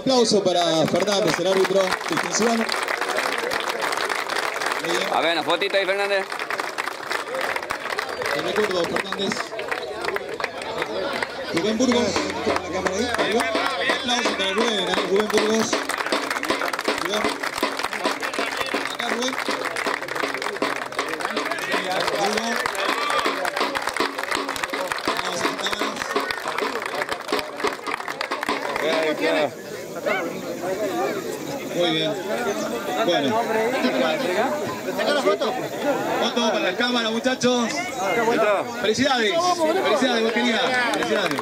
aplauso para Fernández, el árbitro de extinción. A ver, una fotito ahí, Fernández. Te recuerdo, Fernández. Rubén Burgos. La cámara ahí. Ahí va. Aplauso para Rubén, ¿eh? Rubén Burgos. Rubén. Acá Rubén. Burgos. Muy bien. Bueno. Foto para las cámaras, muchachos. Felicidades. Felicidades, vos querida. Felicidades.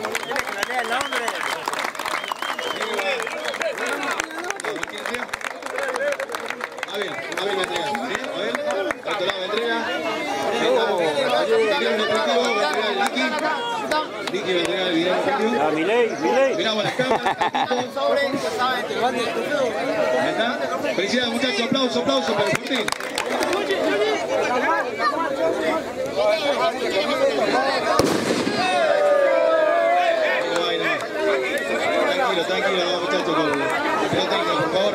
Abel, Abel me entrega. ¿sí? Abel, a otro lado me entrega. Ahí estamos. Video deportivo, va a entregar el Miramos las cámaras. Ahí está. Felicidades muchachos, aplauso, aplauso para el Fortín. Tranquilo, tranquilo, muchachos, por favor.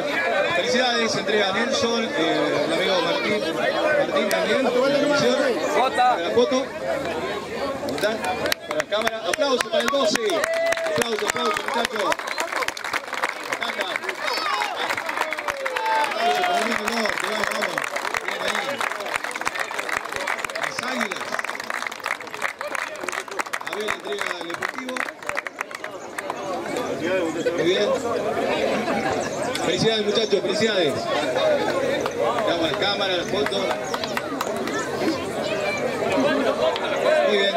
Felicidades, se entrega a Nelson, eh, el amigo Martín, Martín también, la foto. Está, cámara. Aplauso para el 12. Aplauso, aplauso, muchachos. Aplauso para el Norte, vamos, vamos. Bien ahí. Las águilas. Abel entrega el efectivo. Muy bien. Felicidades muchachos, felicidades. Cámara, la foto. Muy bien.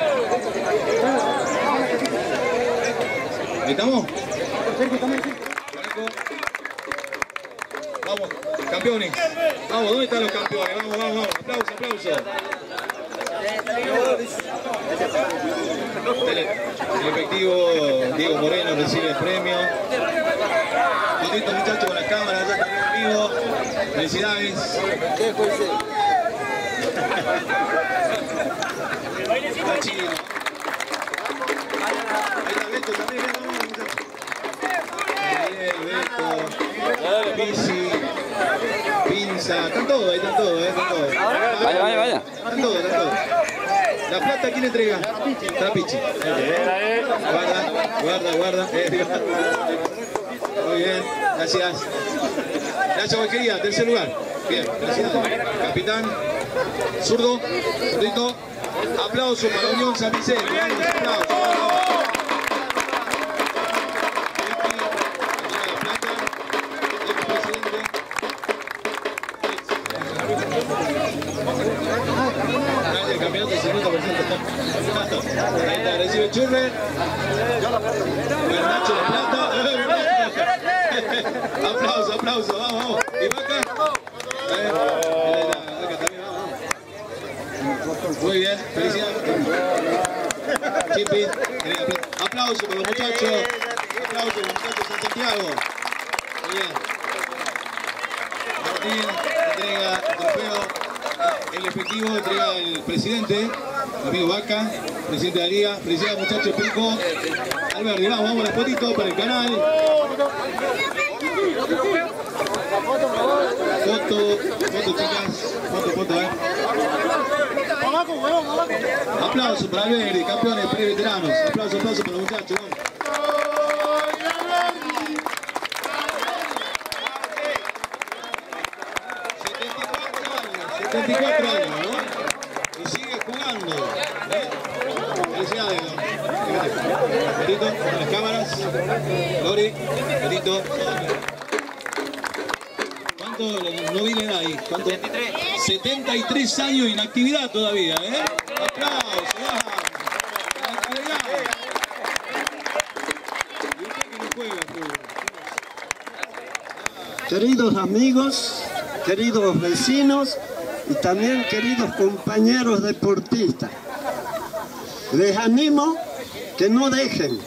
¿Ahí estamos? Vamos, campeones. Vamos, ¿dónde están los campeones? Vamos, vamos, vamos. Aplauso, aplauso. El, efectivo Diego Moreno recibe el premio. Contentos muchachos con las cámaras, ya están. Felicidades. Ahí Pisi, Pinza, están todos, ahí están todos, eh, están todos. Vaya, vaya, vaya. Están todos, están todos. La plata, ¿quién entrega? Trapichi. Guarda, guarda, guarda. Eh, Muy bien, gracias. Gracias, Valquería, tercer lugar. Bien, gracias. Capitán, zurdo, zurdito. Aplauso para Unión San Vicente. Vamos, aplauso. vamos. La plata, expresidente. Gana el campeonato 50%. Ahí está, recibe Churre. Nacho de plata. aplauso, aplauso, vamos, vamos. ¿Y Vaca? Eh, ahí está, Vaca también, vamos, vamos. Muy bien, felicidades. Chipi, aplauso para los muchachos. Aplauso para los muchachos en Santiago. Muy bien. Martín entrega el trofeo. El efectivo entrega el presidente, amigo Vaca, presidente de la liga. Felicidades muchachos, Pico. Alberti, vamos, vamos, la fotito para el canal. Foto, foto chicas, foto, foto, eh. Aplauso para Alberti, campeones pre-veteranos. Aplauso, aplauso para los muchachos, vamos. 74 ¿Cuánto no vi la edad ahí? ¿Cuánto? 73 años en actividad todavía, ¿eh? Aplausos. Queridos amigos, queridos vecinos y también queridos compañeros deportistas, les animo que no dejen,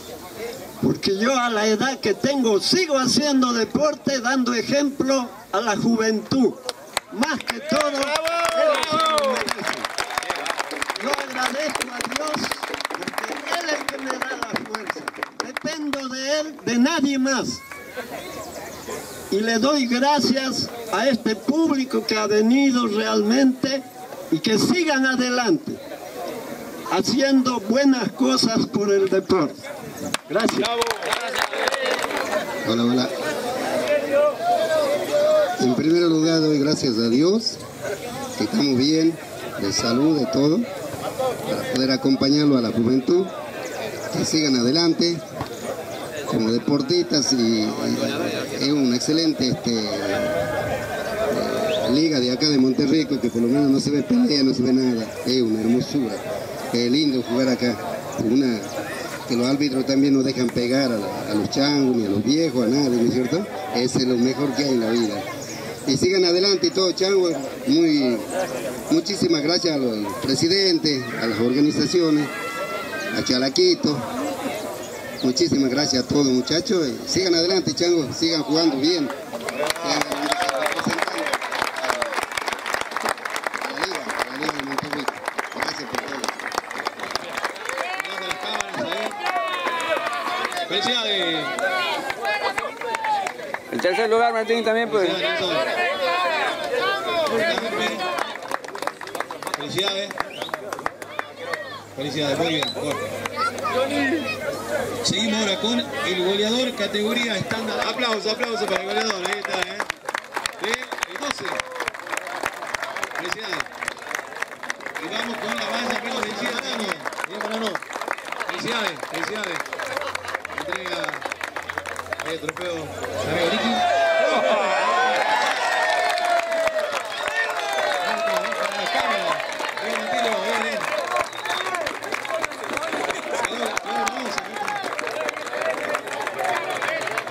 porque yo a la edad que tengo sigo haciendo deporte dando ejemplo a la juventud, más que todo ellos se lo agradezco a Dios porque Él es el que me da la fuerza, dependo de Él, de nadie más. Y le doy gracias a este público que ha venido realmente y que sigan adelante, haciendo buenas cosas por el deporte. Gracias. Hola, hola. Primer lugar doy gracias a Dios, que estamos bien, de salud, de todo, para poder acompañarlo a la juventud, que sigan adelante como deportistas y, es una excelente este, eh, liga de acá de Monterrico, que por lo menos no se ve pelea, no se ve nada, es una hermosura, es lindo jugar acá, que los árbitros también no dejan pegar a, a los changos, ni a los viejos, a nadie, ¿no es cierto? Ese es lo mejor que hay en la vida. Y sigan adelante y todo, changos. Muy, muchísimas gracias a los presidentes, a las organizaciones, a Chalaquito. Muchísimas gracias a todos, muchachos. sigan adelante, changos, sigan jugando bien representando a la Liga, a la Liga de Monterrico. Gracias por todo. Mirando las cámaras ahí. Felicidades. El tercer lugar, Martín, también, pues. Felicidades. Felicidades. Felicidades, muy bien. Seguimos ahora con el goleador categoría estándar. Aplausos, aplausos para el goleador. Ahí está, ¿eh? De el 12. Felicidades. Y vamos con la Nano. Bien, Nano. Felicidades, felicidades. Entrega el trofeo de amigo Nicky.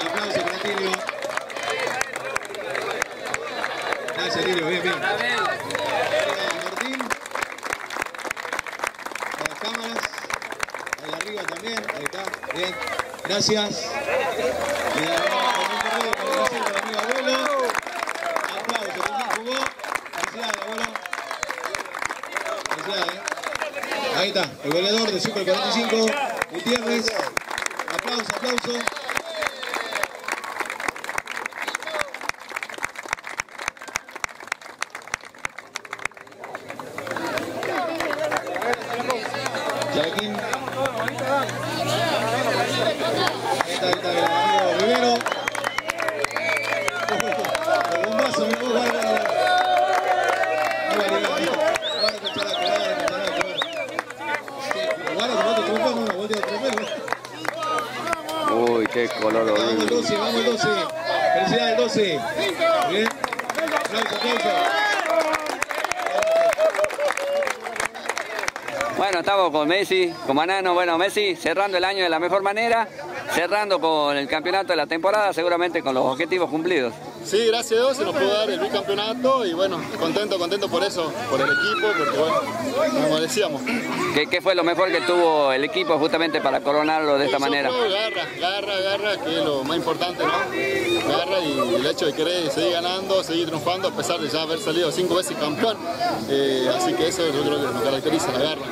Aplausos para Tilio. Gracias, bien, bien. Martín. A las cámaras. Ahí arriba también, ahí está, bien. Gracias. Aplausos. ¿eh? Ahí está, el goleador de Super 45, Gutiérrez. Aplauso, aplauso. Joaquín. Ahí está, ahí está, el amigo Rivero. El bombazo, mi voz, vale, vale, vale. Ahí va, Rivero, ahí va. Guarda con Chalaco, guarda con Chalaco, guarda. Guarda con otro trofeo, no, voltea otro trofeo. Uy, qué color Vamos el horrible. 12, vamos el 12. Felicidades 12. Muy bien. Aplauso, aplauso. Bueno, estamos con Messi, con Manano. Bueno, Messi cerrando el año de la mejor manera, cerrando con el campeonato de la temporada, seguramente con los objetivos cumplidos. Sí, gracias a Dios se nos pudo dar el bicampeonato y bueno, contento, contento por eso, por el equipo, porque bueno, como decíamos. ¿Qué, qué fue lo mejor que tuvo el equipo justamente para coronarlo de esta manera? Garra, garra, garra, que es lo más importante, ¿no? Garra y el hecho de querer seguir ganando, seguir triunfando, a pesar de ya haber salido cinco veces campeón. Eh, así que eso yo creo que nos caracteriza, la garra.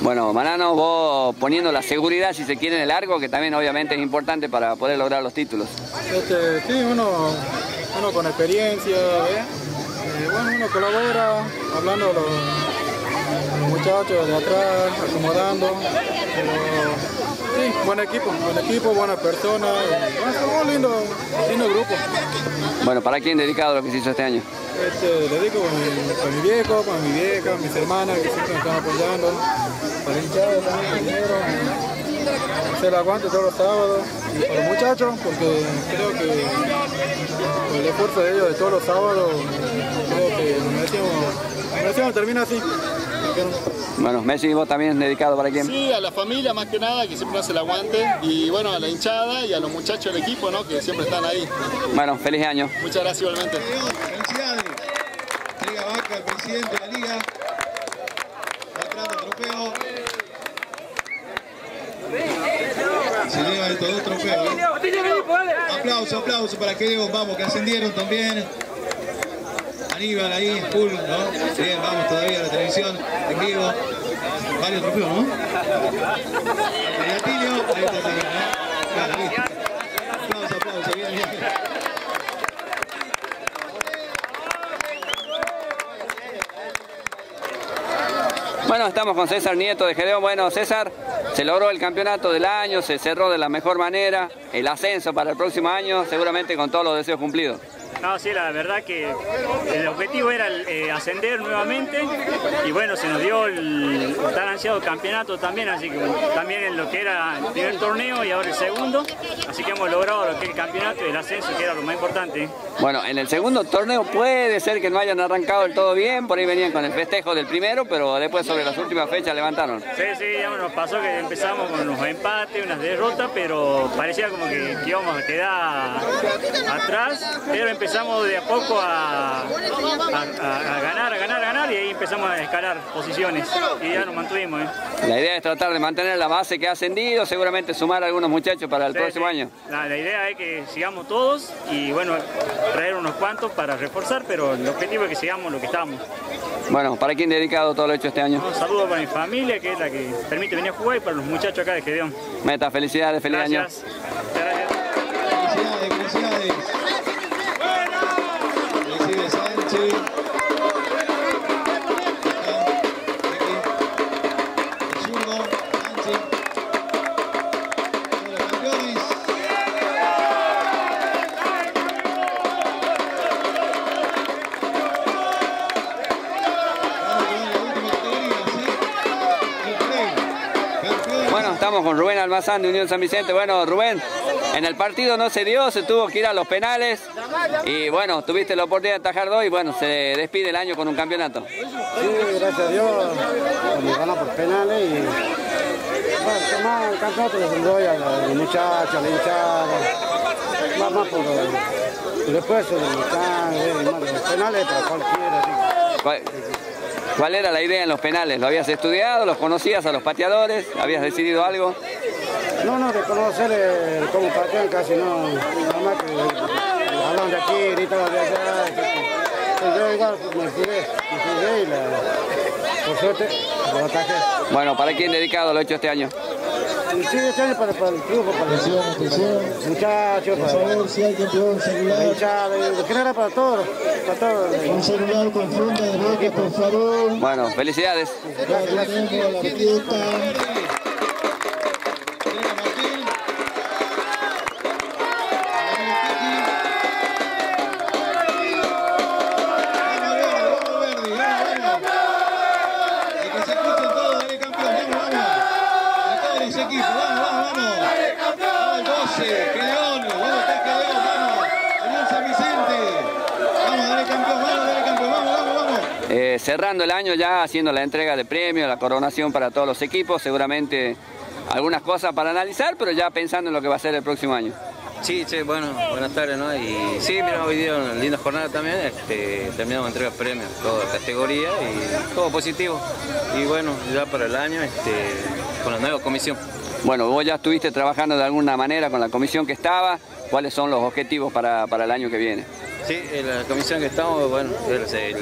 Bueno, Manano, vos poniendo la seguridad, si se quiere, en el arco, que también obviamente es importante para poder lograr los títulos. Este, sí, uno, uno con experiencia. Eh, bueno, uno colabora, hablando a los, a los muchachos de atrás, acomodando. Pero, sí, buen equipo, buen equipo, buenas personas. y, bueno, un lindo, lindo grupo. Bueno, ¿para quién dedicado lo que se hizo este año? Este, le dedico con mi, viejo, con mi vieja, mis hermanas que siempre me están apoyando. Para también. Se la aguante todos los sábados. Y para los muchachos, porque creo que con el esfuerzo de ellos de todos los sábados, creo que nos merecíamos termina así. Bueno, Messi, vos también dedicado para quién? Sí, a la familia más que nada, que siempre hace el aguante. Y bueno, a la hinchada y a los muchachos del equipo, ¿no? Que siempre están ahí. Bueno, feliz año. Muchas gracias igualmente. Felicidades. Entrega vaca al presidente de la liga. Aplauso, aplauso para que vamos, que ascendieron también. Aníbal ahí, full, ¿no? Bien, vamos todavía a la televisión, en vivo. Varios trofeos, ¿no? Mediatillo, ahí está. Claro, bien. Aplauso, aplauso, bien, bien. Bueno, estamos con César Nieto de Gedeón. Bueno, César, se logró el campeonato del año, se cerró de la mejor manera, el ascenso para el próximo año, seguramente con todos los deseos cumplidos. No, sí, la verdad que el objetivo era eh, ascender nuevamente y bueno, se nos dio el, tan ansiado campeonato también, así que también en lo que era el primer torneo y ahora el segundo, así que hemos logrado lo que el campeonato y el ascenso, que era lo más importante. Bueno, en el segundo torneo puede ser que no hayan arrancado del todo bien, por ahí venían con el festejo del primero, pero después sobre las últimas fechas levantaron. Sí, sí, ya nos pasó que empezamos con unos empates, unas derrotas, pero parecía como que, que íbamos a quedar atrás, pero empezamos empezamos de a poco a, ganar, a ganar, a ganar y ahí empezamos a escalar posiciones y ya nos mantuvimos. ¿eh? La idea es tratar de mantener la base que ha ascendido, seguramente sumar a algunos muchachos para el próximo año. La, idea es que sigamos todos y bueno, traer unos cuantos para reforzar, pero el objetivo es que sigamos lo que estamos. Bueno, ¿para quién dedicado todo lo hecho este año? Un saludo para mi familia, que es la que permite venir a jugar, y para los muchachos acá de Gedeón. Meta, felicidades, feliz Gracias. año. Gracias. Felicidades, felicidades. De Unión San Vicente. Bueno, Rubén, en el partido no se dio, se tuvo que ir a los penales. Y bueno, tuviste la oportunidad de atajar dos y bueno, se despide el año con un campeonato. Sí, gracias a Dios, nos gana por penales y bueno, que más el campeonato le doy a los muchachos, a la hinchada, más, más por el esfuerzo de luchar, eh, los penales para cualquiera. sí. ¿Cuál, cuál era la idea en los penales? ¿Lo habías estudiado? ¿Los conocías a los pateadores? ¿Habías decidido algo? No, no, de conocer eh, cómo patean casi no, nada más que hablan de aquí, gritan de allá. que yo igual me jugué, me jugué y la, por suerte lo atajé. Bueno, ¿para quién dedicado lo hecho este año? Sí, este año para, para el club, para Atención, atención. muchachos, Por para favor, si alguien lleva un la celular, hinchada, en general para todos, para todos. un celular con funda de boca, por favor. Bueno, felicidades. Ya Eh, cerrando el año ya haciendo la entrega de premios, la coronación para todos los equipos, seguramente algunas cosas para analizar, pero ya pensando en lo que va a ser el próximo año. Sí, che, bueno, buenas tardes, ¿no? Y sí, mira, hoy día una linda jornada también, este, terminamos de entregar premios, toda categoría y todo positivo. Y bueno, ya para el año, este, con la nueva comisión. Bueno, vos ya estuviste trabajando de alguna manera con la comisión que estaba, ¿cuáles son los objetivos para, para el año que viene? Sí, en la comisión que estamos, bueno, es el,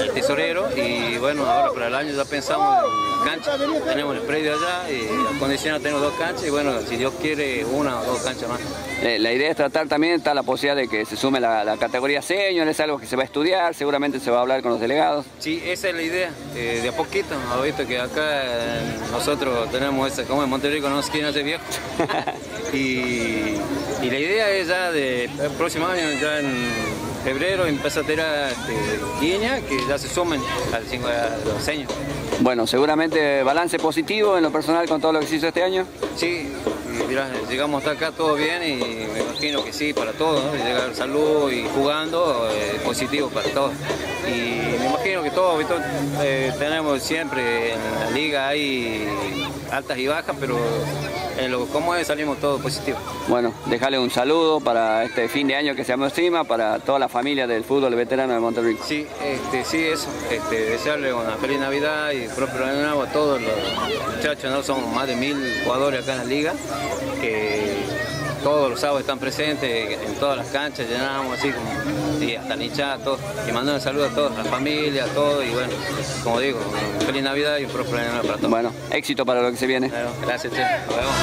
el tesorero y bueno, ahora para el año ya pensamos en cancha, tenemos el predio allá y acondicionado tenemos dos canchas y bueno, si Dios quiere, una o dos canchas más. Eh, la idea es tratar también, está la posibilidad de que se sume la, la categoría senior, es algo que se va a estudiar, seguramente se va a hablar con los delegados. Sí, esa es la idea, eh, de a poquito, ha visto que acá eh, nosotros tenemos esa, como en Monterrey no se viejo. y, y la idea es ya de el próximo año, ya en febrero, empezar a tener este, guiña que ya se sumen al cinco- a los años. Bueno, seguramente balance positivo en lo personal con todo lo que se hizo este año. Sí, mirá, llegamos hasta acá todo bien y me imagino que sí, para todos, ¿no? llegar salud y jugando, eh, positivo para todos. Y me imagino que todos. Eh, tenemos siempre en la liga hay altas y bajas, pero en lo como es salimos todos positivos. Bueno, dejarle un saludo para este fin de año que se aproxima, para toda la familia del fútbol veterano de Monterrey. Sí, este, sí, eso, este, desearle una feliz Navidad y próspero año nuevo a todos los muchachos, ¿no? Somos más de mil jugadores acá en la liga, que todos los sábados están presentes en todas las canchas, llenamos así como, y hasta la hinchada, todo. Y mandando un saludo a todos, a la familia, a todos, y bueno, como digo, feliz Navidad y un próspero año para todos. Bueno, éxito para lo que se viene. Bueno, gracias, che. Nos vemos.